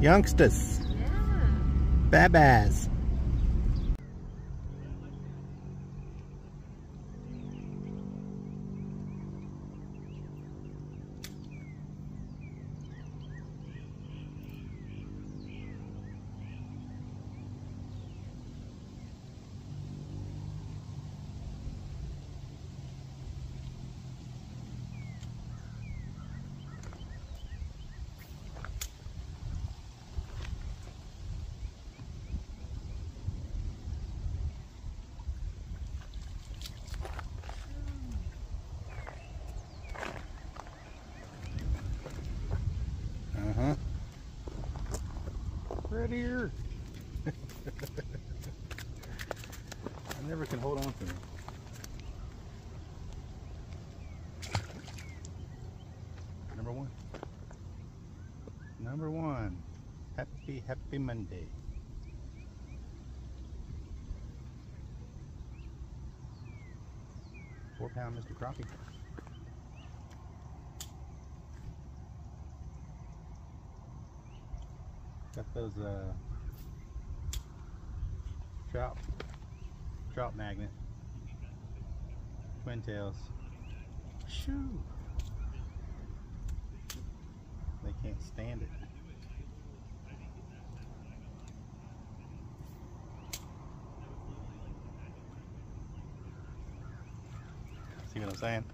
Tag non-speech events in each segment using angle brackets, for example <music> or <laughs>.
Youngsters. Yeah. Babas. Uh-huh. Right here. I never can hold on to them. Number one. Number one. Happy, happy Monday. Pound Mr. Crappie. Got those uh, trout, trout magnet, twin tails. Shoo! They can't stand it. See what I'm saying?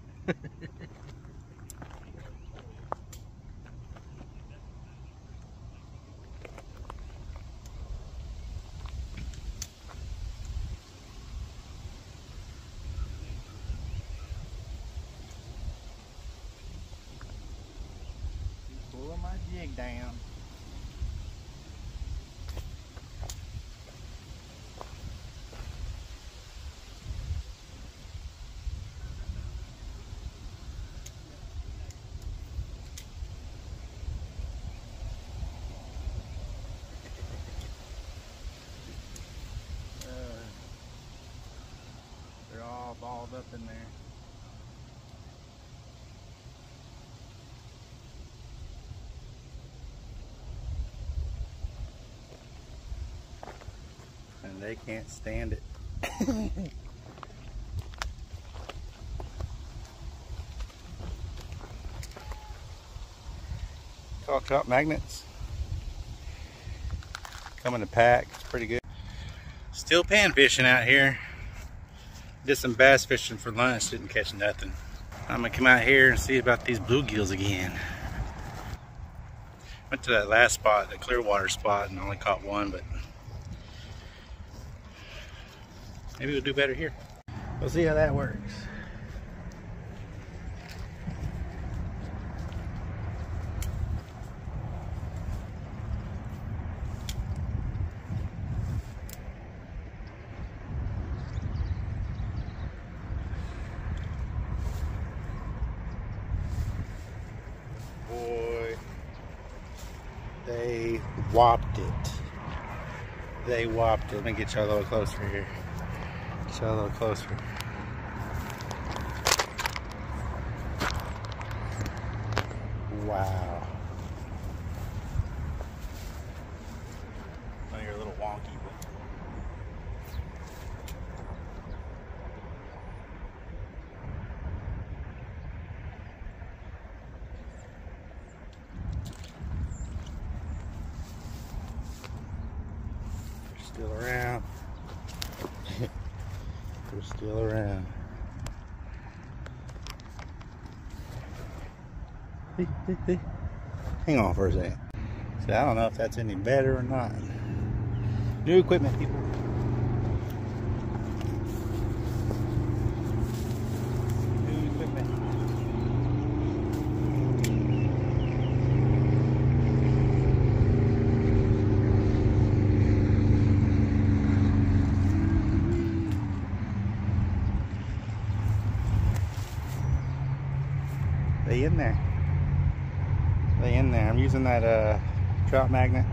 Pulling my jig down. Uh, they're up in there. and they can't stand it. <coughs> Tall top magnets. Come in a pack, it's pretty good. Still pan fishing out here. Did some bass fishing for lunch, didn't catch nothing. I'm gonna come out here and see about these bluegills again. Went to that last spot, the Clearwater spot, and only caught one, but Maybe we'll do better here. We'll see how that works. Boy, they whopped it. They whopped it. Let me get y'all a little closer here. Get you a little closer. Wow. I know you're a little wonky, but they're still around. <laughs> They're still around. Hang on for a second. See, I don't know if that's any better or not. New equipment, people. New equipment. They in there. They in there. I'm using that uh, trout magnet.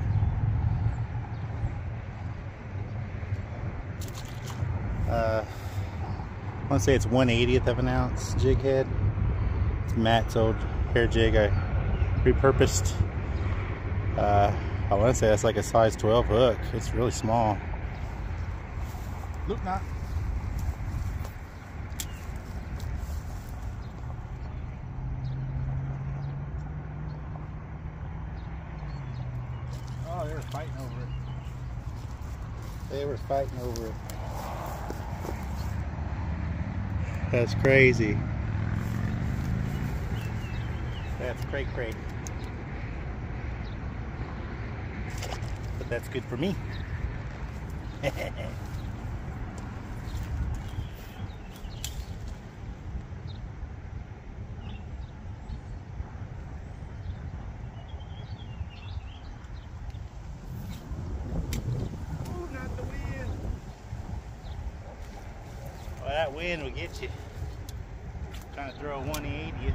Uh, I want to say it's 1 80th of an ounce jig head. It's Matt's old hair jig I repurposed. Uh, I want to say that's like a size 12 hook. It's really small. Look not. Oh, they were fighting over it. They were fighting over it. That's crazy. That's cray cray. But that's good for me. <laughs> Oh, not the wind. Well, that get you. Trying to throw a 180.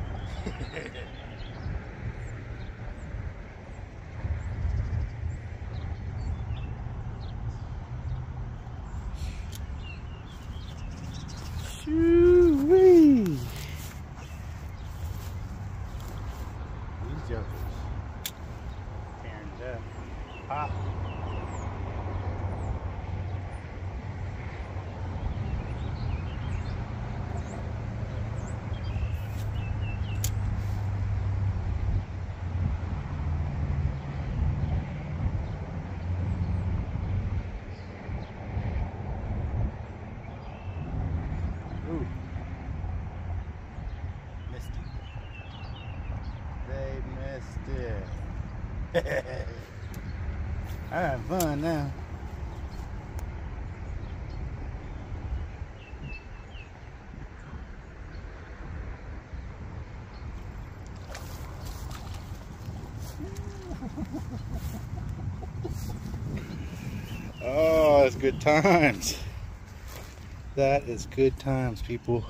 Shoo-wee. These jokers. Tearing it up. Uh, pop. Ooh. Missed it. They missed it. <laughs> I have fun now. Oh, that's good times. That is good times, people.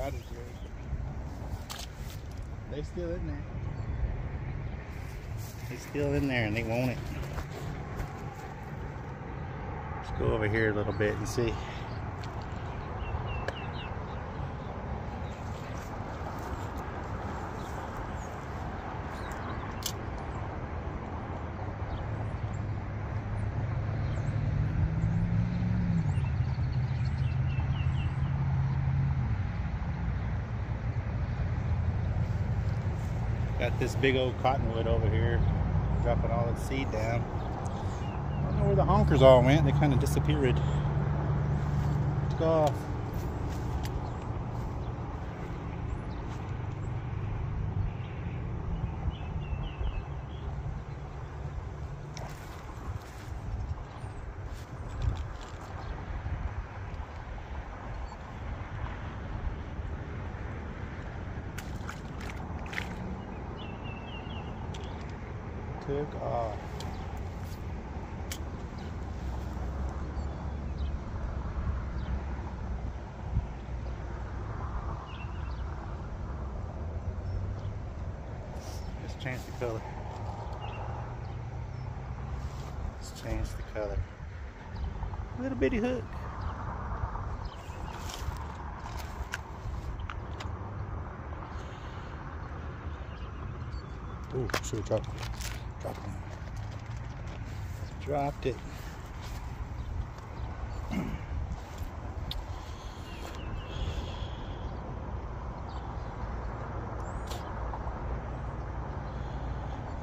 God is great. They still in there. They still in there and they want it. Let's go over here a little bit and see. Got this big old cottonwood over here, dropping all its seed down. I don't know where the honkers all went. They kind of disappeared. Took off. Took off. Let's change the color. Let's change the color. Little bitty hook. Have dropped. Dropped it. Dropped it.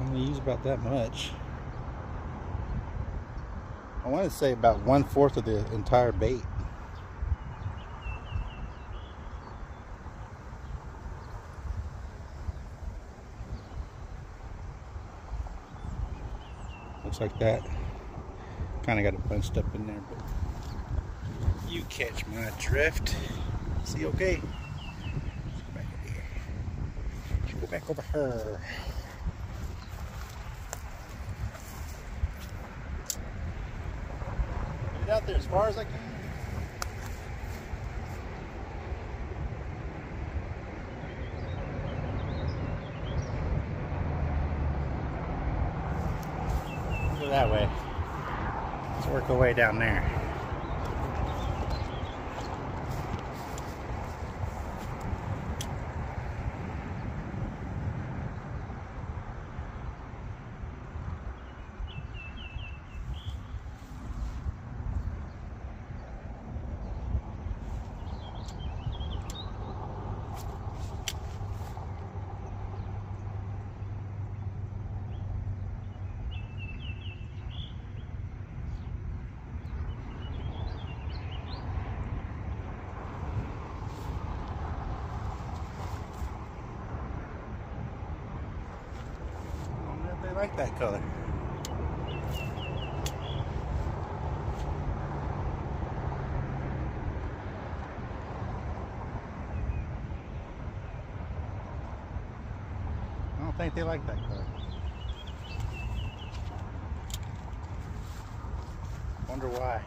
I'm gonna use about that much. I want to say about one fourth of the entire bait. Looks like that. Kind of got it bunched up in there, but you catch my drift. See, okay? Let's go back over here. Let's go back over here. Get out there as far as I can. That way. Let's work our way down there. Like that color. I don't think they like that color. Wonder why.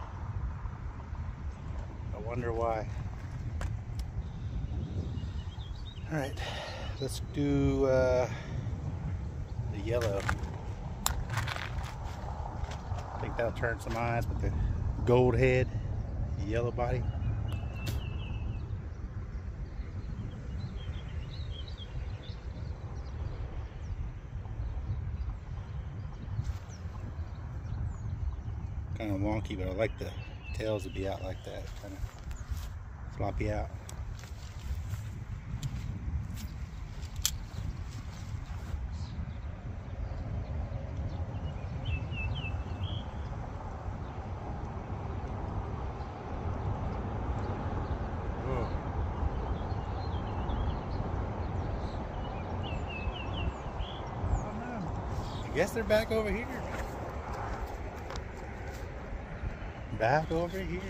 I wonder why. All right, let's do uh, yellow. I think that'll turn some eyes with the gold head, yellow body. Kind of wonky, but I like the tails to be out like that, kind of floppy out. Whoa. I guess they're back over here. Back over here.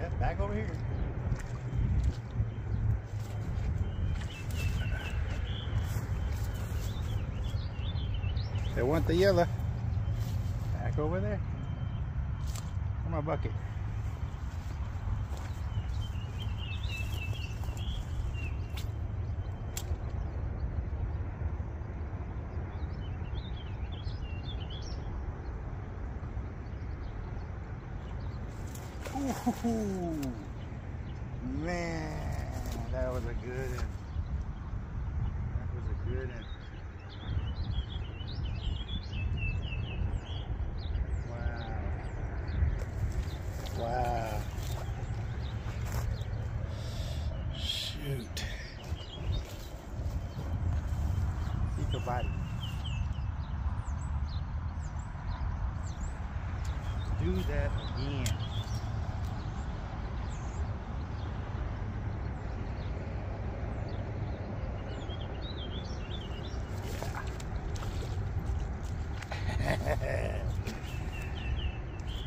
Yeah, back over here. They want the yellow. Back over there. Where's my bucket? Ooh, man, that was a good one. That was a good one. Wow. Wow. Shoot. Pico body. Do that again.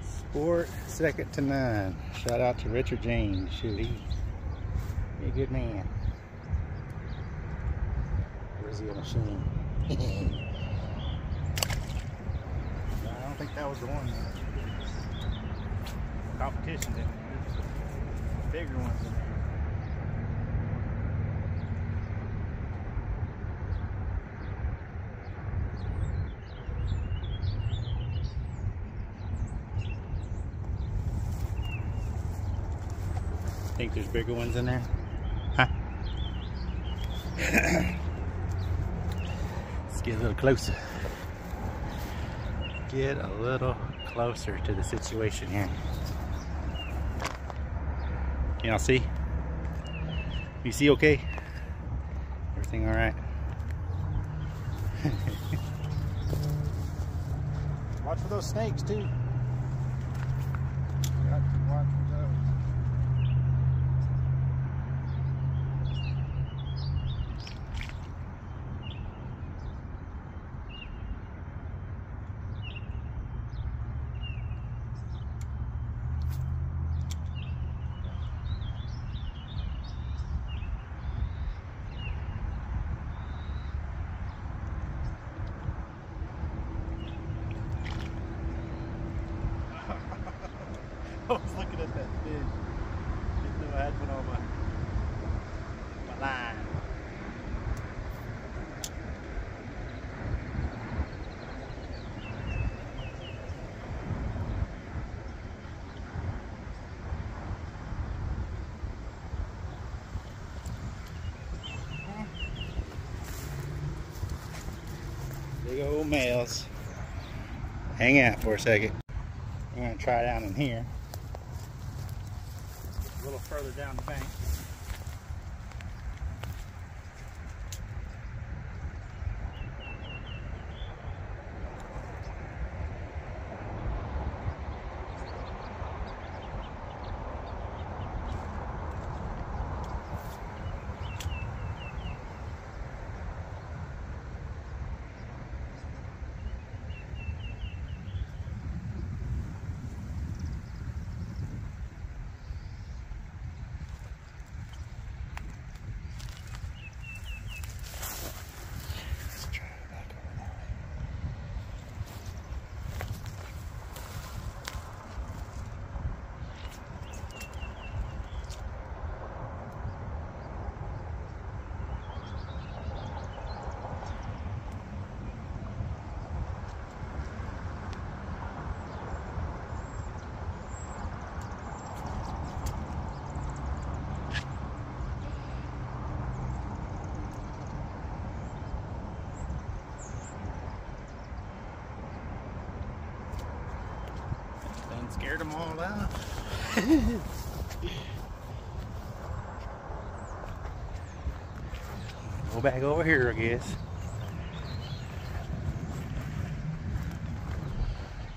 Sport second to none. Shout out to Richard James. Shoot, he, a good man. Where's the machine? <laughs> I don't think that was the one. Competition. There's bigger ones Think there's bigger ones in there? Huh? <coughs> Let's get a little closer. Get a little closer to the situation here. Can y'all see? You see okay? Everything all right? <laughs> Watch for those snakes too. Got to watch for those. I was looking at that fish. Didn't know I had one on my, my line. Old males. Hang out for a second. I'm gonna try down in here. a little further down the bank. Them all out. Go back over here, I guess.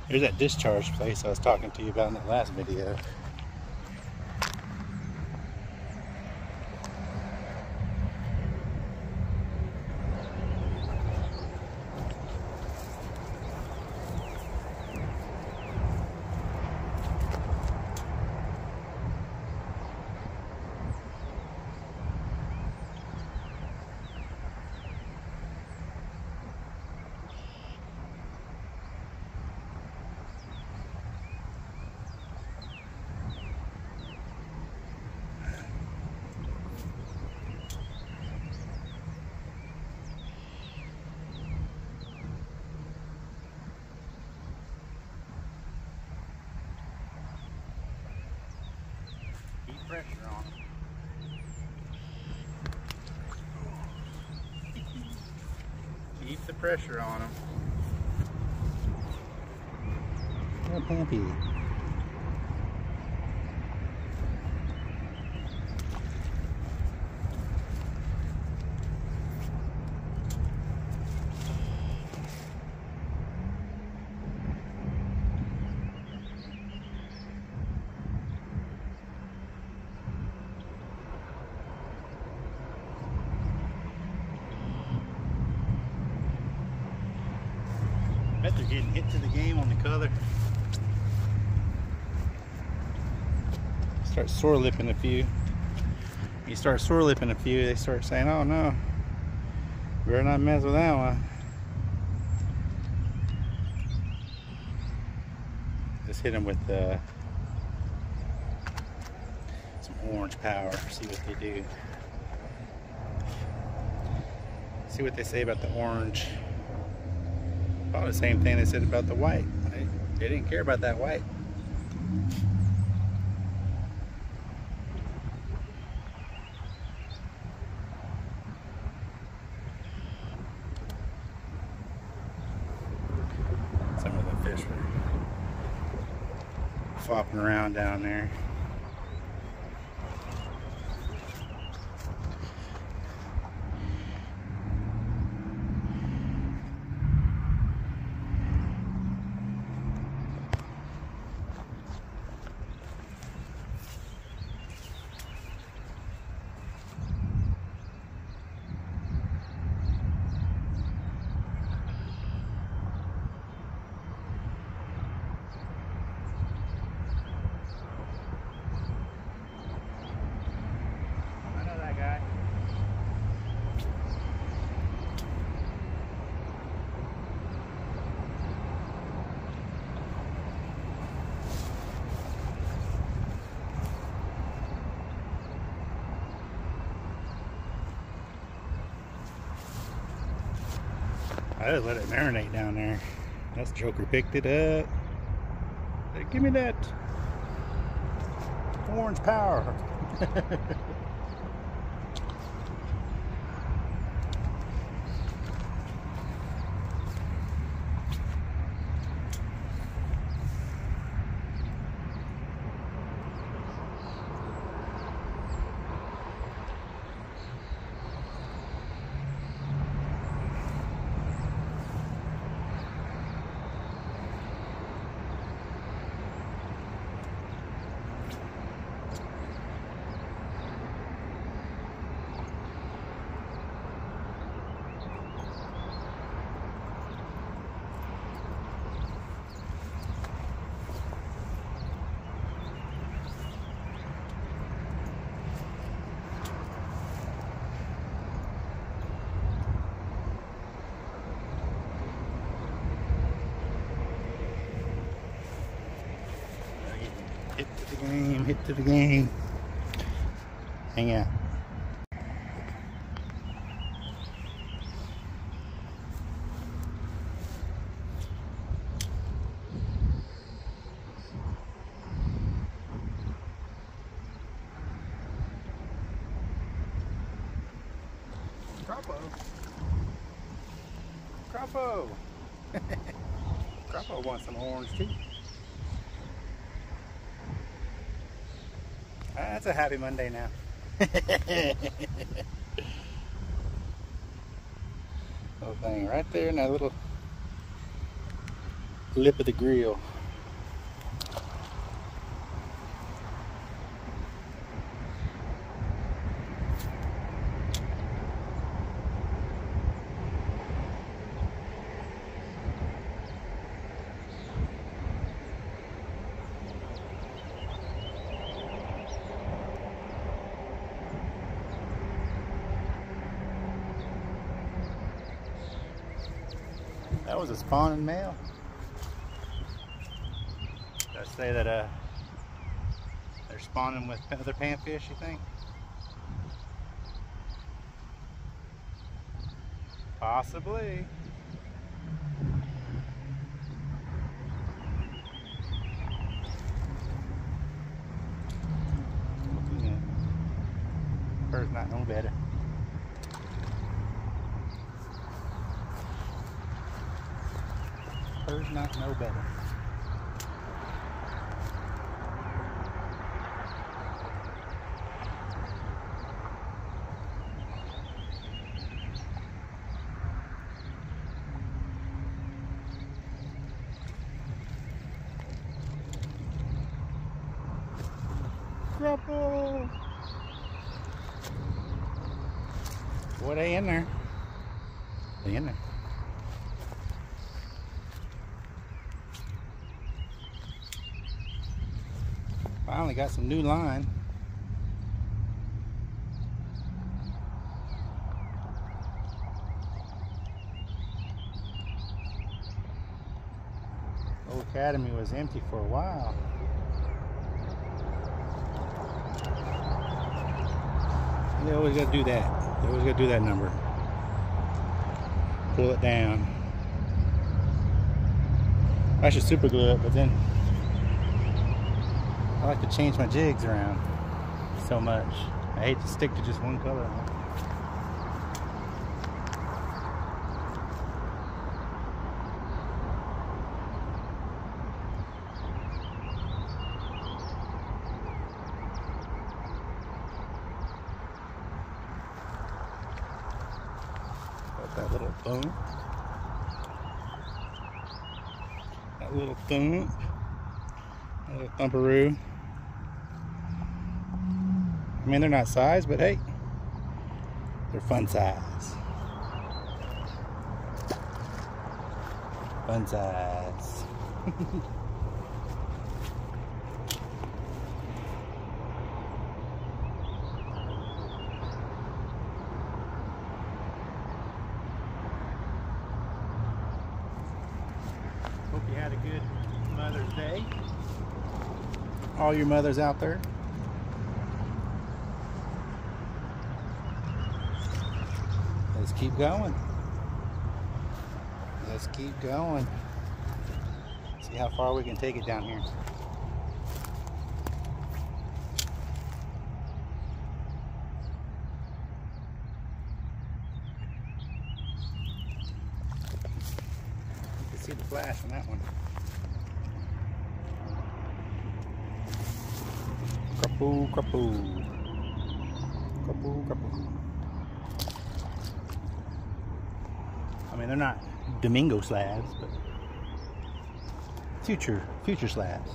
There's that discharge place I was talking to you about in that last video. Keep pressure on them. Keep the pressure on them. Bet they're getting hit to the game on the color. Start sore lipping a few. You start sore lipping a few, they start saying, oh no, better not mess with that one. Just hit them with uh, some orange power, see what they do. See what they say about the orange. Probably the same thing they said about the white. They, they didn't care about that white. Flopping around down there. I know that guy. Just let it marinate down there. That's Joker picked it up. Give me that orange power. <laughs> game, hit to the game. Hang out. Crapo. Crapo. <laughs> Crapo wants some orange too. That's a happy Monday now. <laughs> little thing right there in that little lip of the grill. That was a spawning male. I say that uh, they're spawning with other panfish, you think? Possibly. Yeah. Bird's not no better. Bird's not no better. Grapple! Boy, they in there. They in there. Finally got some new line. Old Academy was empty for a while. They always gotta do that. They always gotta do that number. Pull it down. I should super glue it, but then I like to change my jigs around so much. I hate to stick to just one color. That little thump. That little thump. That little thumperoo. I mean, they're not size, but hey, they're fun size. Fun size. <laughs> Hope you had a good Mother's Day. All your mothers out there. Let's keep going. Let's keep going. See how far we can take it down here. You can see the flash on that one. I mean, they're not Domingo slabs, but future, future slabs.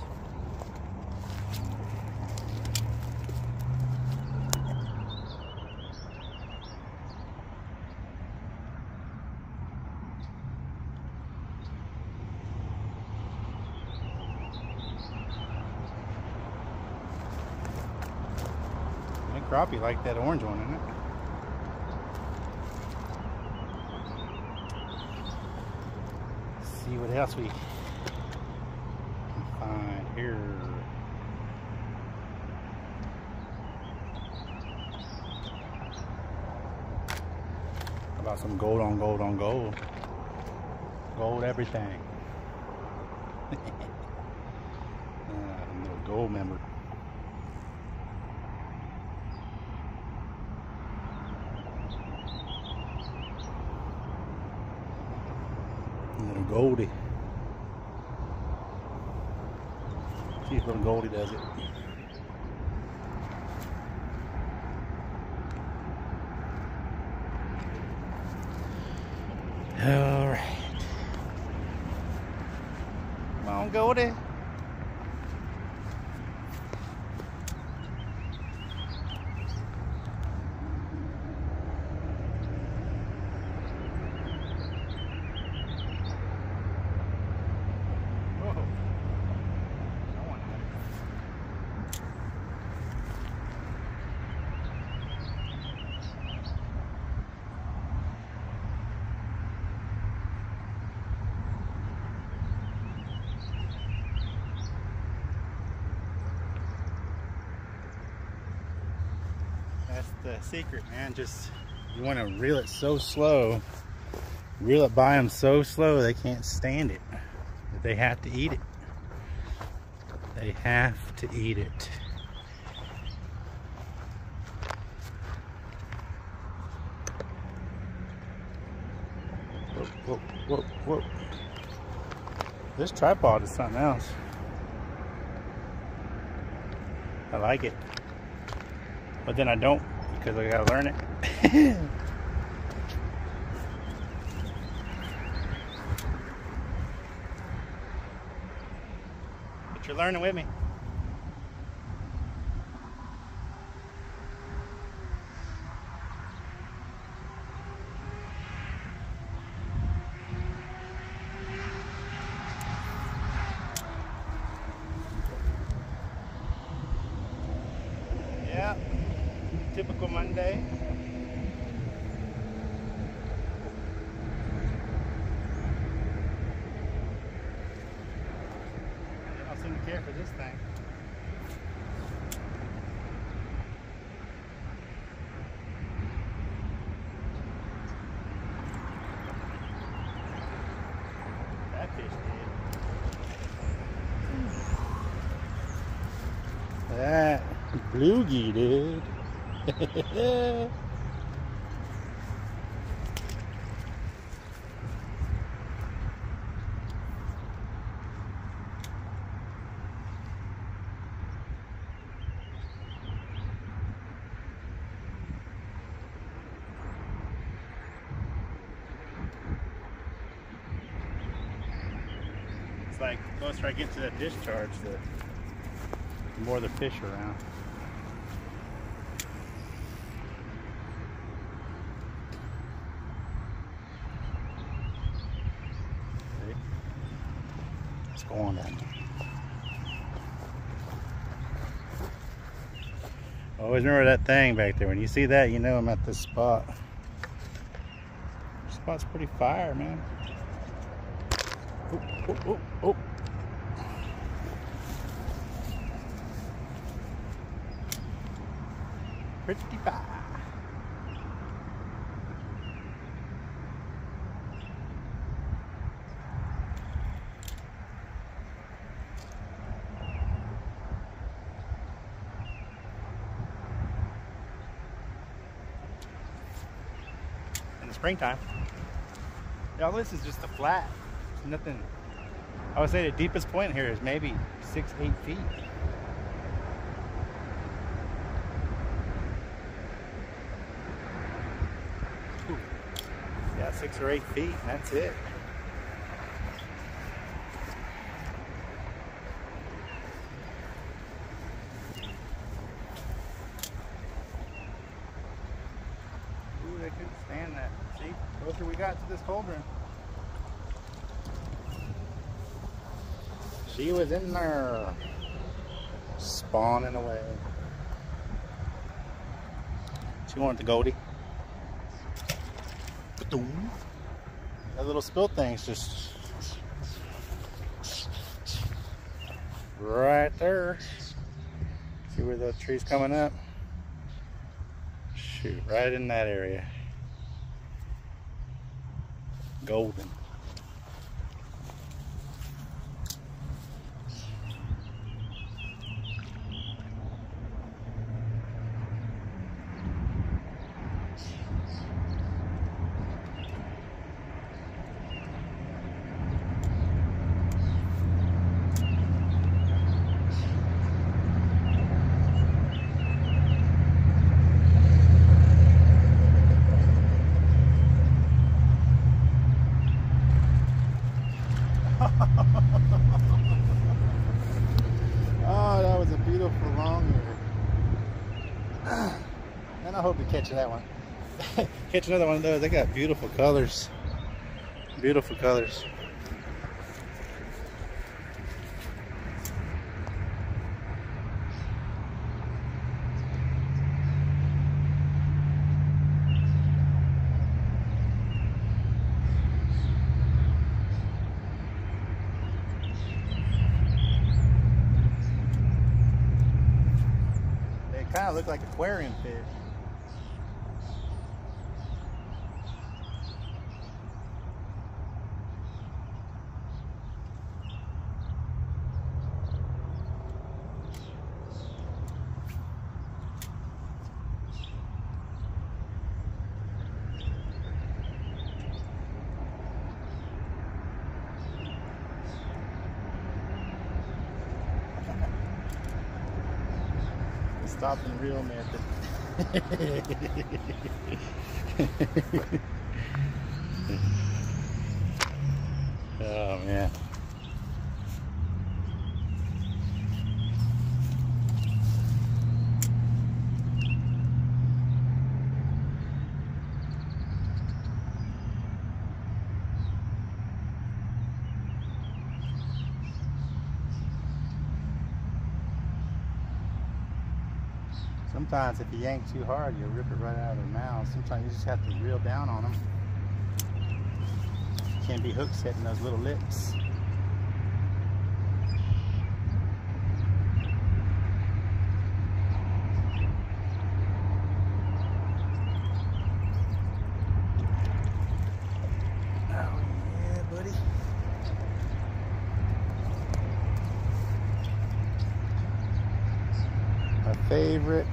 crappie like that orange one, isn't it? see what else we can find here. How about some gold on gold on gold? Gold everything. <laughs> uh, gold member. Come on, Goldie. Whoa. I want that. That's the secret, man. Just you want to reel it so slow, reel it by them so slow they can't stand it. That They have to eat it. They have to eat it. Whoa, whoa, whoa. This tripod is something else. I like it. But then I don't because I gotta learn it. <laughs> but you're learning with me. Yeah, typical Monday. They don't seem to care for this thing. That fish did. That bloogie did. it's like the closer I get to that discharge, the more the fish around. See? On. Always remember that thing back there. When you see that, you know I'm at this spot. This spot's pretty fire, man. Oh, oh, oh, oh. Pretty fire. In the springtime. Yeah, this is just a flat. Nothing. I would say the deepest point here is maybe six, eight feet. Ooh. Yeah, six or eight feet, that's it. See, closer we got to this cauldron. She was in there, spawning away. She wanted the Goldie. Ba-doom. That little spill thing's just right there. See where the tree's coming up? Shoot, right in that area. Golden. Oh, that was a beautiful long And I hope to catch that one. <laughs> catch another one of those. They got beautiful colors. Beautiful colors. They kind of look like aquarium fish. And method. <laughs> oh man. Sometimes if you yank too hard, you'll rip it right out of their mouth. Sometimes you just have to reel down on them. Can't be hook setting those little lips. Oh yeah, buddy. My favorite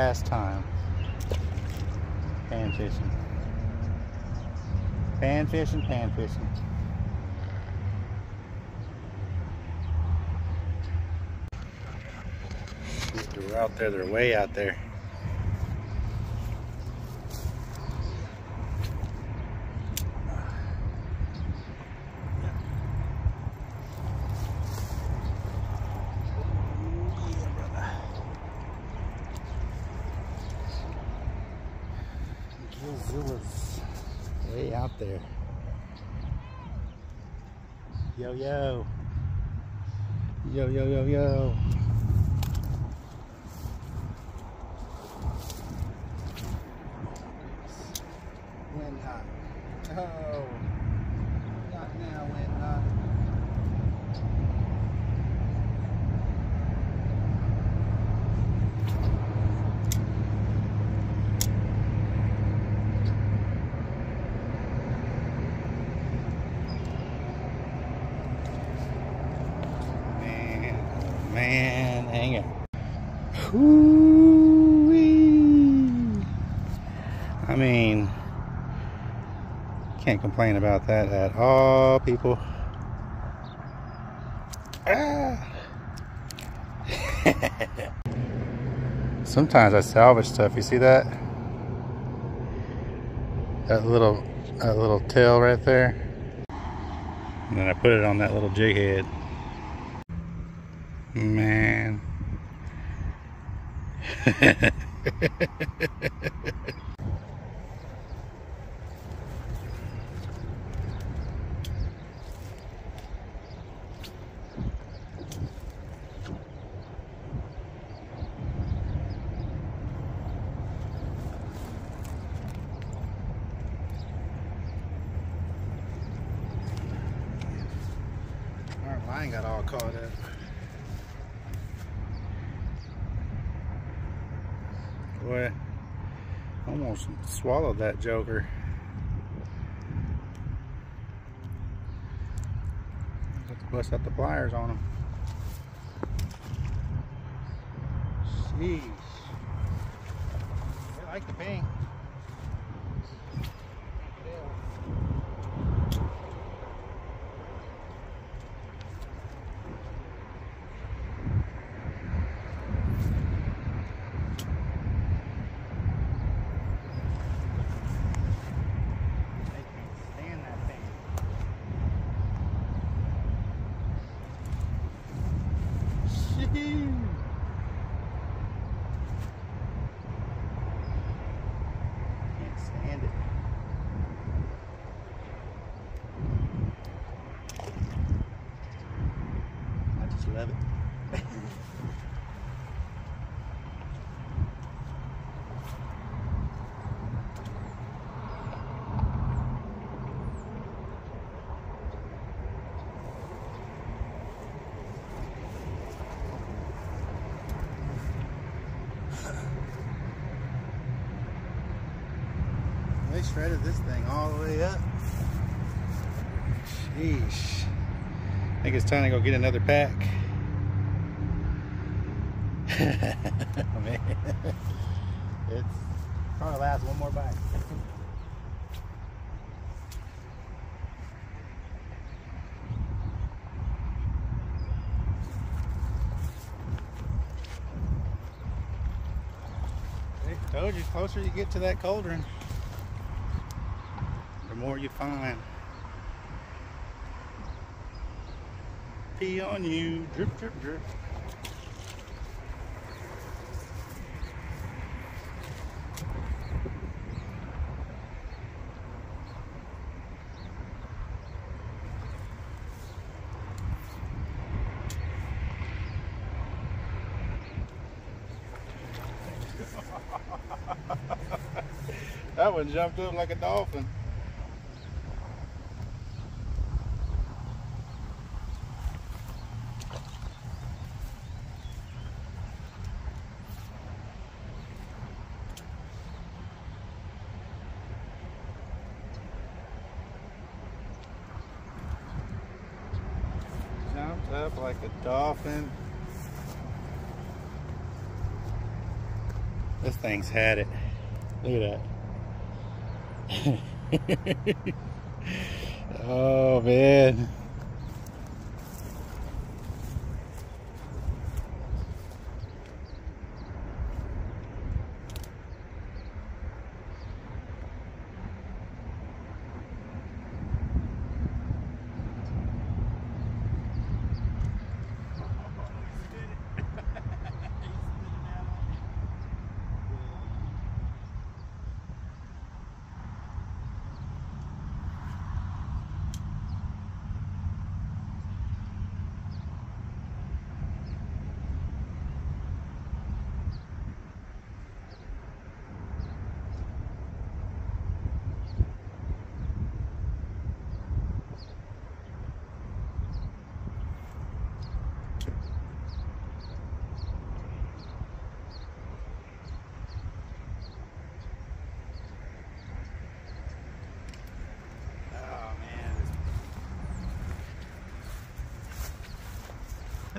pastime. Pan fishing. Pan fishing, pan fishing. They're out there, they're way out there. Gillzilla's way out there. Yo, yo. Yo, yo, yo. Oh. Not now. Man, man, hang it. Hoo-wee. I mean, can't complain about that at all, people. Ah. <laughs> Sometimes I salvage stuff. You see that? That little, that little tail right there. And then I put it on that little jig head. Man. <laughs> I ain't got all caught up. Boy, almost swallowed that joker. Let's bust out the pliers on him. Jeez. I like the paint. Shredded this thing all the way up. Sheesh. I think it's time to go get another pack. <laughs> oh, man. It's probably lasts one more bite. Told you, closer you get to that cauldron, more you find. Pee on you, drip, drip, drip. <laughs> That one jumped up like a dolphin. Jumped up like This thing's had it. Look at that. <laughs> oh man.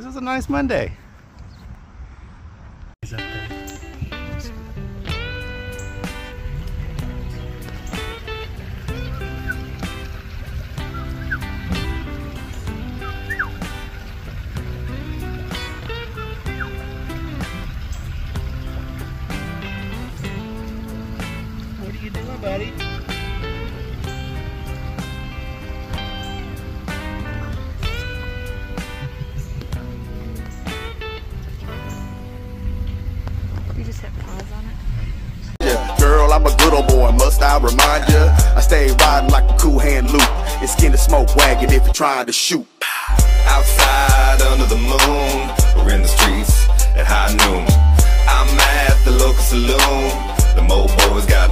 This is a nice Monday. Old boy, must I remind ya? I stay riding like a Cool Hand Luke. It's skin the smoke wagon if you're trying to shoot. Outside under the moon, we're in the streets at high noon. I'm at the local saloon. The mo boys got